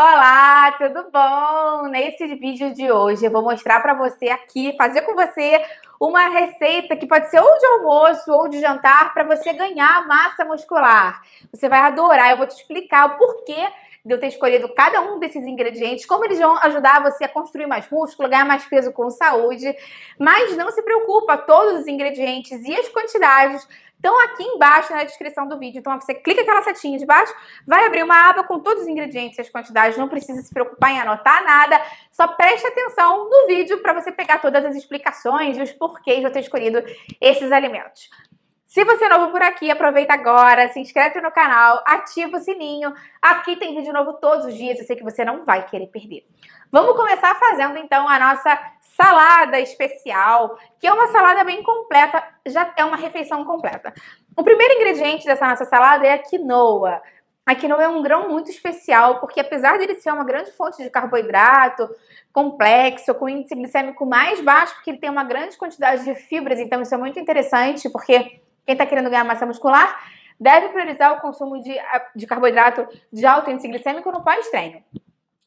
Olá, tudo bom? Nesse vídeo de hoje eu vou mostrar para você aqui, fazer com você uma receita que pode ser ou de almoço ou de jantar para você ganhar massa muscular. Você vai adorar, eu vou te explicar o porquê de eu ter escolhido cada um desses ingredientes, como eles vão ajudar você a construir mais músculo, ganhar mais peso com saúde. Mas não se preocupa, todos os ingredientes e as quantidades estão aqui embaixo na descrição do vídeo. Então você clica aquela setinha de baixo, vai abrir uma aba com todos os ingredientes e as quantidades, não precisa se preocupar em anotar nada, só preste atenção no vídeo para você pegar todas as explicações e os porquês de eu ter escolhido esses alimentos. Se você é novo por aqui, aproveita agora, se inscreve no canal, ativa o sininho. Aqui tem vídeo novo todos os dias, eu sei que você não vai querer perder. Vamos começar fazendo então a nossa salada especial, que é uma salada bem completa, já é uma refeição completa. O primeiro ingrediente dessa nossa salada é a quinoa. A quinoa é um grão muito especial, porque apesar de ele ser uma grande fonte de carboidrato, complexo, com índice glicêmico mais baixo, porque ele tem uma grande quantidade de fibras, então isso é muito interessante, porque quem está querendo ganhar massa muscular deve priorizar o consumo de, de carboidrato de alto índice glicêmico no pós-treino.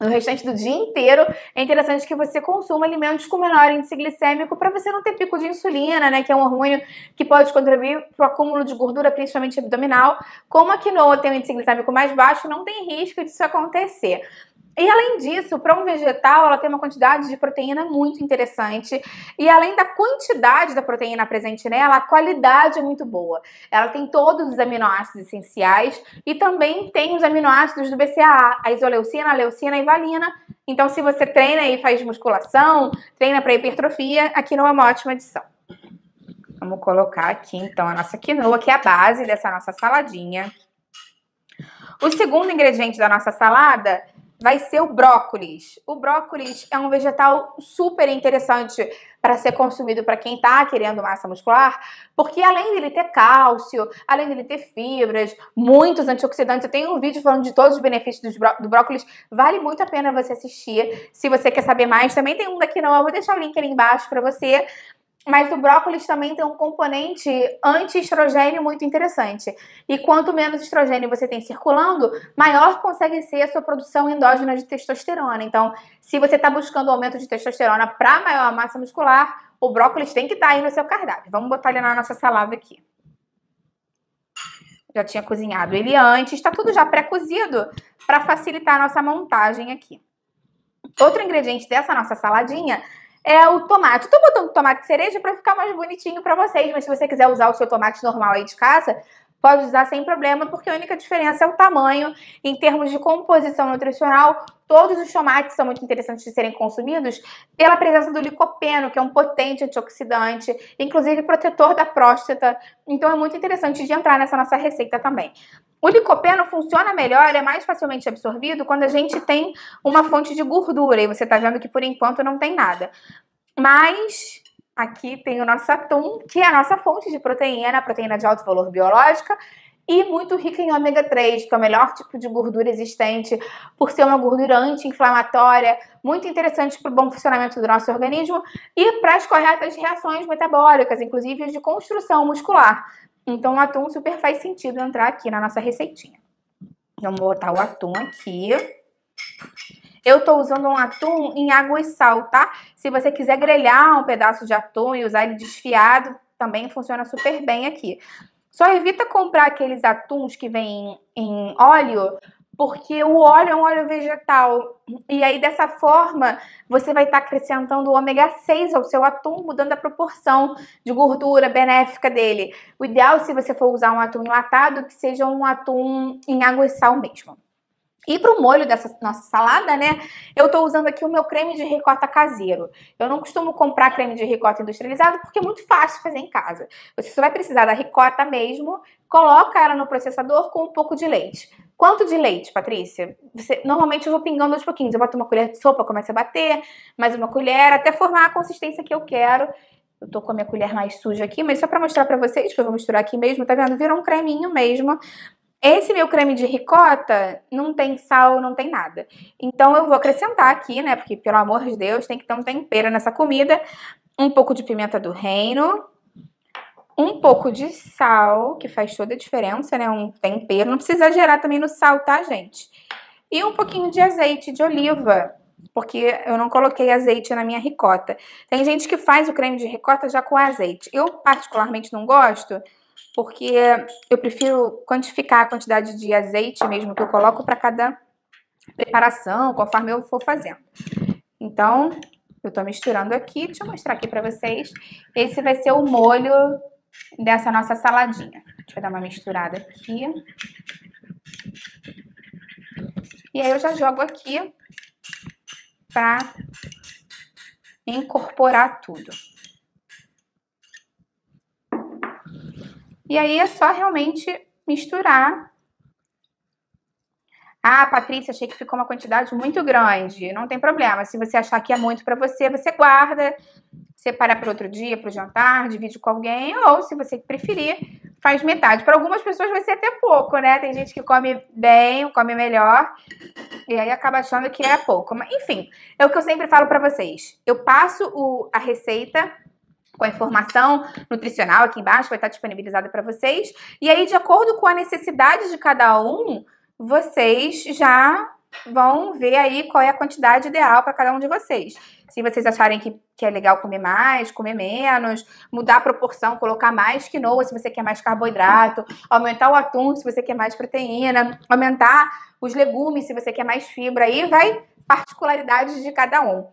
No restante do dia inteiro, é interessante que você consuma alimentos com menor índice glicêmico para você não ter pico de insulina, né, que é um hormônio que pode contribuir para o acúmulo de gordura, principalmente abdominal. Como a quinoa tem um índice glicêmico mais baixo, não tem risco disso acontecer. E além disso, para um vegetal, ela tem uma quantidade de proteína muito interessante. E além da quantidade da proteína presente nela, a qualidade é muito boa. Ela tem todos os aminoácidos essenciais e também tem os aminoácidos do BCAA, a isoleucina, a leucina e valina. Então, se você treina e faz musculação, treina para hipertrofia, a quinoa é uma ótima adição. Vamos colocar aqui, então, a nossa quinoa, que é a base dessa nossa saladinha. O segundo ingrediente da nossa salada vai ser o brócolis. O brócolis é um vegetal super interessante para ser consumido para quem está querendo massa muscular, porque além dele ter cálcio, além dele ter fibras, muitos antioxidantes, eu tenho um vídeo falando de todos os benefícios do brócolis, vale muito a pena você assistir. Se você quer saber mais, também tem um daqui não, eu vou deixar o link ali embaixo para você. Mas o brócolis também tem um componente anti-estrogênio muito interessante. E quanto menos estrogênio você tem circulando, maior consegue ser a sua produção endógena de testosterona. Então, se você está buscando aumento de testosterona para maior massa muscular, o brócolis tem que estar tá aí no seu cardápio. Vamos botar ele na nossa salada aqui. Já tinha cozinhado ele antes, está tudo já pré-cozido para facilitar a nossa montagem aqui. Outro ingrediente dessa nossa saladinha é o tomate. Estou botando tomate cereja para ficar mais bonitinho para vocês, mas se você quiser usar o seu tomate normal aí de casa, pode usar sem problema, porque a única diferença é o tamanho. Em termos de composição nutricional, todos os tomates são muito interessantes de serem consumidos pela presença do licopeno, que é um potente antioxidante, inclusive protetor da próstata. Então é muito interessante de entrar nessa nossa receita também. O licopeno funciona melhor, é mais facilmente absorvido quando a gente tem uma fonte de gordura. E você está vendo que por enquanto não tem nada. Mas aqui tem o nosso atum, que é a nossa fonte de proteína, proteína de alto valor biológica e muito rica em ômega 3, que é o melhor tipo de gordura existente, por ser uma gordura anti-inflamatória, muito interessante para o bom funcionamento do nosso organismo e para as corretas reações metabólicas, inclusive de construção muscular. Então, o atum super faz sentido entrar aqui na nossa receitinha. Vamos botar o atum aqui. Eu tô usando um atum em água e sal, tá? Se você quiser grelhar um pedaço de atum e usar ele desfiado, também funciona super bem aqui. Só evita comprar aqueles atuns que vêm em óleo, porque o óleo é um óleo vegetal. E aí, dessa forma, você vai estar tá acrescentando o ômega 6 ao seu atum, mudando a proporção de gordura benéfica dele. O ideal, se você for usar um atum enlatado, que seja um atum em água e sal mesmo. E para o molho dessa nossa salada, né? Eu estou usando aqui o meu creme de ricota caseiro. Eu não costumo comprar creme de ricota industrializado porque é muito fácil fazer em casa. Você só vai precisar da ricota mesmo, coloca ela no processador com um pouco de leite. Quanto de leite, Patrícia? Você, normalmente eu vou pingando aos pouquinhos. Eu boto uma colher de sopa, começo a bater, mais uma colher, até formar a consistência que eu quero. Eu tô com a minha colher mais suja aqui, mas só para mostrar para vocês que eu vou misturar aqui mesmo, tá vendo? Virou um creminho mesmo. Esse meu creme de ricota não tem sal, não tem nada. Então eu vou acrescentar aqui, né? Porque, pelo amor de Deus, tem que ter um tempero nessa comida. Um pouco de pimenta do reino. Um pouco de sal, que faz toda a diferença, né? Um tempero. Não precisa exagerar também no sal, tá, gente? e um pouquinho de azeite de oliva, porque eu não coloquei azeite na minha ricota. Tem gente que faz o creme de ricota já com azeite. Eu particularmente não gosto, porque eu prefiro quantificar a quantidade de azeite mesmo que eu coloco para cada preparação, conforme eu for fazendo. Então, eu tô misturando aqui, deixa eu mostrar aqui para vocês. Esse vai ser o molho dessa nossa saladinha. Deixa eu dar uma misturada aqui. E aí eu já jogo aqui para incorporar tudo. E aí é só realmente misturar. Ah, Patrícia, achei que ficou uma quantidade muito grande. Não tem problema. Se você achar que é muito para você, você guarda, separa para outro dia, para o jantar, divide com alguém, ou se você preferir, faz metade. Para algumas pessoas vai ser até pouco, né? Tem gente que come bem, come melhor, e aí acaba achando que é pouco. Mas, enfim, é o que eu sempre falo para vocês. Eu passo o, a receita com a informação nutricional aqui embaixo, vai estar disponibilizada para vocês. E aí, de acordo com a necessidade de cada um, vocês já vão ver aí qual é a quantidade ideal para cada um de vocês. Se vocês acharem que, que é legal comer mais, comer menos, mudar a proporção, colocar mais quinoa se você quer mais carboidrato, aumentar o atum se você quer mais proteína, aumentar os legumes se você quer mais fibra, aí vai particularidades de cada um.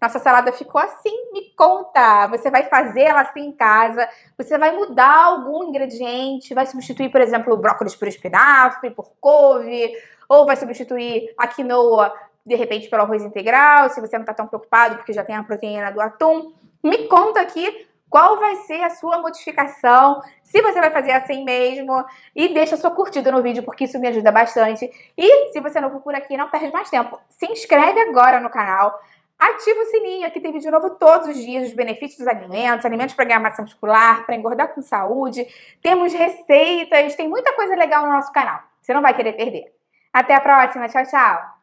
Nossa salada ficou assim, me conta. Você vai fazer ela assim em casa? Você vai mudar algum ingrediente? Vai substituir, por exemplo, o brócolis por espinafre, por couve? Ou vai substituir a quinoa, de repente, pelo arroz integral, se você não está tão preocupado porque já tem a proteína do atum? Me conta aqui qual vai ser a sua modificação, se você vai fazer assim mesmo, e deixa sua curtida no vídeo, porque isso me ajuda bastante. E se você é novo por aqui, não perde mais tempo, se inscreve agora no canal, ativa o sininho, aqui tem vídeo novo todos os dias, os benefícios dos alimentos, alimentos para ganhar massa muscular, para engordar com saúde, temos receitas, tem muita coisa legal no nosso canal, você não vai querer perder. Até a próxima, tchau, tchau!